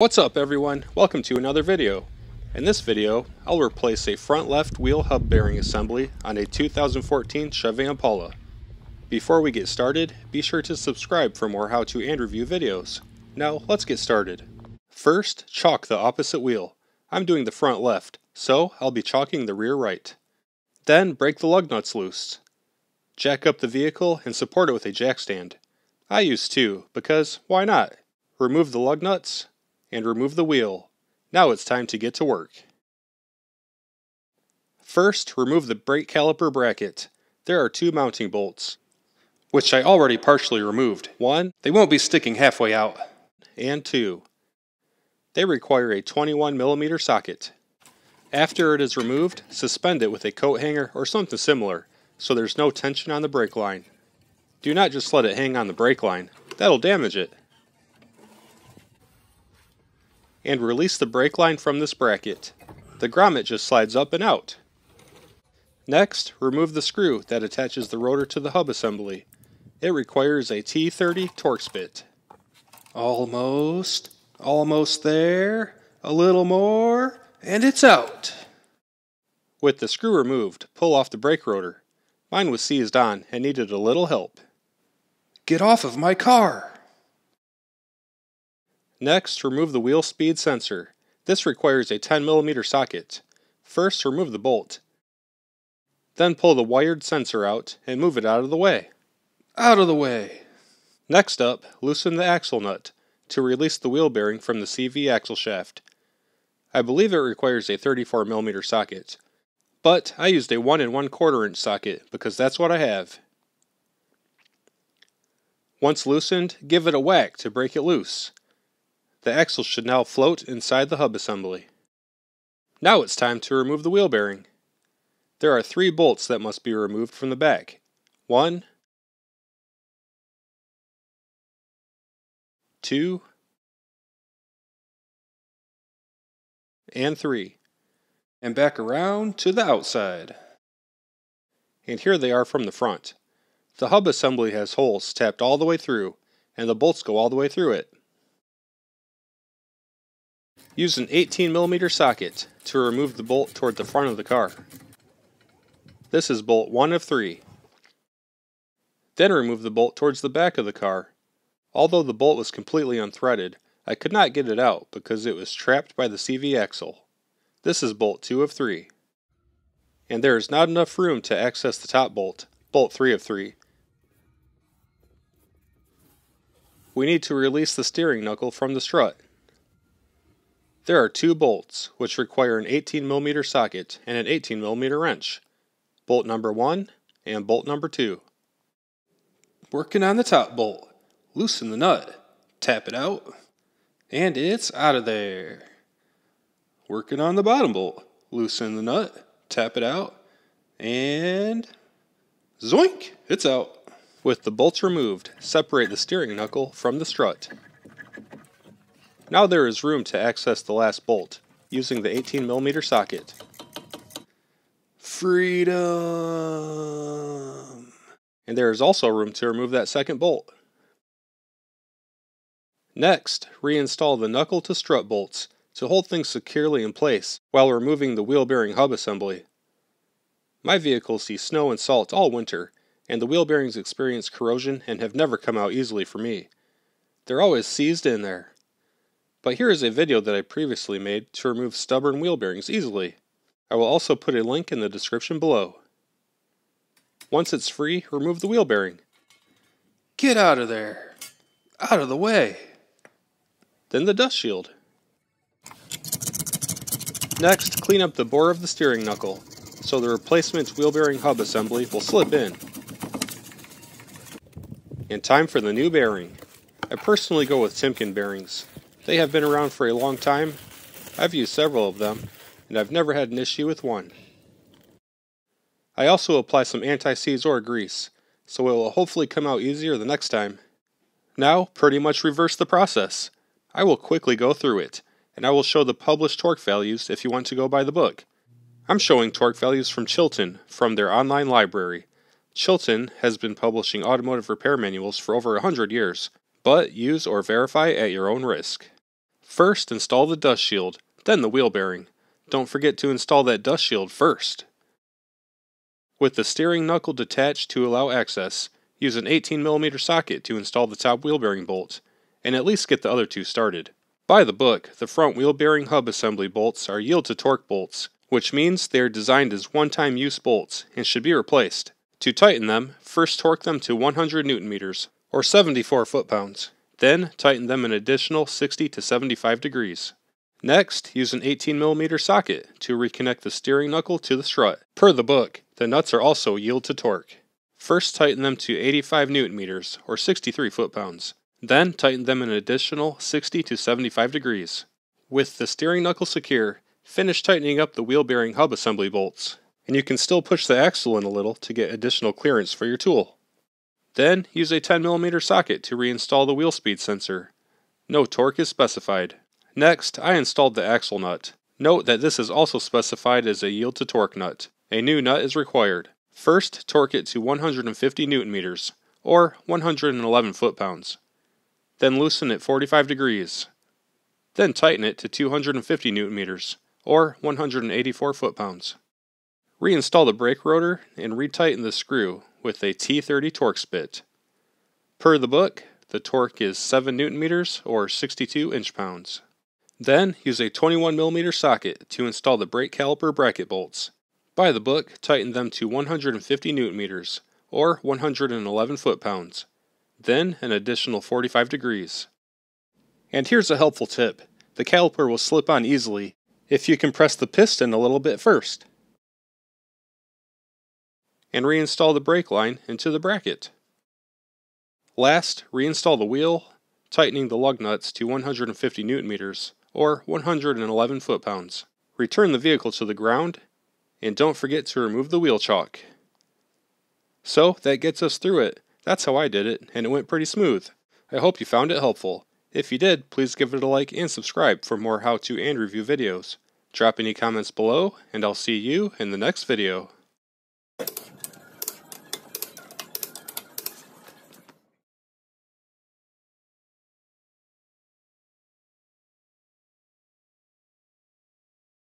What's up everyone? Welcome to another video. In this video, I'll replace a front left wheel hub bearing assembly on a 2014 Chevy Impala. Before we get started, be sure to subscribe for more how to and review videos. Now, let's get started. First, chalk the opposite wheel. I'm doing the front left, so I'll be chalking the rear right. Then, break the lug nuts loose. Jack up the vehicle and support it with a jack stand. I use two, because why not? Remove the lug nuts, and remove the wheel. Now it's time to get to work. First, remove the brake caliper bracket. There are two mounting bolts, which I already partially removed. One, they won't be sticking halfway out. And two, they require a 21 millimeter socket. After it is removed, suspend it with a coat hanger or something similar, so there's no tension on the brake line. Do not just let it hang on the brake line, that'll damage it and release the brake line from this bracket. The grommet just slides up and out. Next, remove the screw that attaches the rotor to the hub assembly. It requires a T30 Torx bit. Almost, almost there, a little more, and it's out. With the screw removed, pull off the brake rotor. Mine was seized on and needed a little help. Get off of my car! Next, remove the wheel speed sensor. This requires a 10mm socket. First, remove the bolt. Then pull the wired sensor out and move it out of the way. Out of the way! Next up, loosen the axle nut to release the wheel bearing from the CV axle shaft. I believe it requires a 34mm socket, but I used a 1 and 1 quarter inch socket because that's what I have. Once loosened, give it a whack to break it loose. The axle should now float inside the hub assembly. Now it's time to remove the wheel bearing. There are three bolts that must be removed from the back. One, two, and three. And back around to the outside. And here they are from the front. The hub assembly has holes tapped all the way through, and the bolts go all the way through it. Use an 18mm socket to remove the bolt toward the front of the car. This is bolt 1 of 3. Then remove the bolt towards the back of the car. Although the bolt was completely unthreaded, I could not get it out because it was trapped by the CV axle. This is bolt 2 of 3. And there is not enough room to access the top bolt, bolt 3 of 3. We need to release the steering knuckle from the strut. There are two bolts, which require an 18mm socket and an 18mm wrench. Bolt number 1 and bolt number 2. Working on the top bolt. Loosen the nut. Tap it out. And it's out of there. Working on the bottom bolt. Loosen the nut. Tap it out. And zoink! It's out. With the bolts removed, separate the steering knuckle from the strut. Now there is room to access the last bolt, using the 18mm socket. Freedom! And there is also room to remove that second bolt. Next, reinstall the knuckle to strut bolts to hold things securely in place while removing the wheel bearing hub assembly. My vehicles see snow and salt all winter, and the wheel bearings experience corrosion and have never come out easily for me. They're always seized in there. But here is a video that I previously made to remove stubborn wheel bearings easily. I will also put a link in the description below. Once it's free, remove the wheel bearing. Get out of there! Out of the way! Then the dust shield. Next, clean up the bore of the steering knuckle, so the replacement wheel bearing hub assembly will slip in. And time for the new bearing. I personally go with Timken bearings, they have been around for a long time. I've used several of them, and I've never had an issue with one. I also apply some anti-seize or grease, so it will hopefully come out easier the next time. Now, pretty much reverse the process. I will quickly go through it, and I will show the published torque values if you want to go by the book. I'm showing torque values from Chilton from their online library. Chilton has been publishing automotive repair manuals for over a hundred years, but use or verify at your own risk. First, install the dust shield, then the wheel bearing. Don't forget to install that dust shield first. With the steering knuckle detached to allow access, use an 18mm socket to install the top wheel bearing bolt, and at least get the other two started. By the book, the front wheel bearing hub assembly bolts are yield to torque bolts, which means they are designed as one-time use bolts and should be replaced. To tighten them, first torque them to 100 newton meters, or 74 foot-pounds. Then tighten them an additional 60 to 75 degrees. Next, use an 18mm socket to reconnect the steering knuckle to the strut. Per the book, the nuts are also yield to torque. First tighten them to 85 newton meters, or 63 foot-pounds. Then tighten them an additional 60 to 75 degrees. With the steering knuckle secure, finish tightening up the wheel bearing hub assembly bolts, and you can still push the axle in a little to get additional clearance for your tool. Then use a 10mm socket to reinstall the wheel speed sensor. No torque is specified. Next, I installed the axle nut. Note that this is also specified as a yield to torque nut. A new nut is required. First, torque it to 150 newton meters, or 111 foot-pounds. Then loosen it 45 degrees. Then tighten it to 250 newton meters, or 184 foot-pounds. Reinstall the brake rotor and retighten the screw with a T30 Torx bit. Per the book, the torque is 7 newton meters or 62 inch pounds. Then use a 21mm socket to install the brake caliper bracket bolts. By the book, tighten them to 150 newton meters or 111 foot-pounds. Then an additional 45 degrees. And here's a helpful tip. The caliper will slip on easily if you compress the piston a little bit first. And reinstall the brake line into the bracket. Last, reinstall the wheel, tightening the lug nuts to 150 newton meters or 111 foot-pounds. Return the vehicle to the ground, and don't forget to remove the wheel chalk. So, that gets us through it. That's how I did it, and it went pretty smooth. I hope you found it helpful. If you did, please give it a like and subscribe for more how-to and review videos. Drop any comments below, and I'll see you in the next video.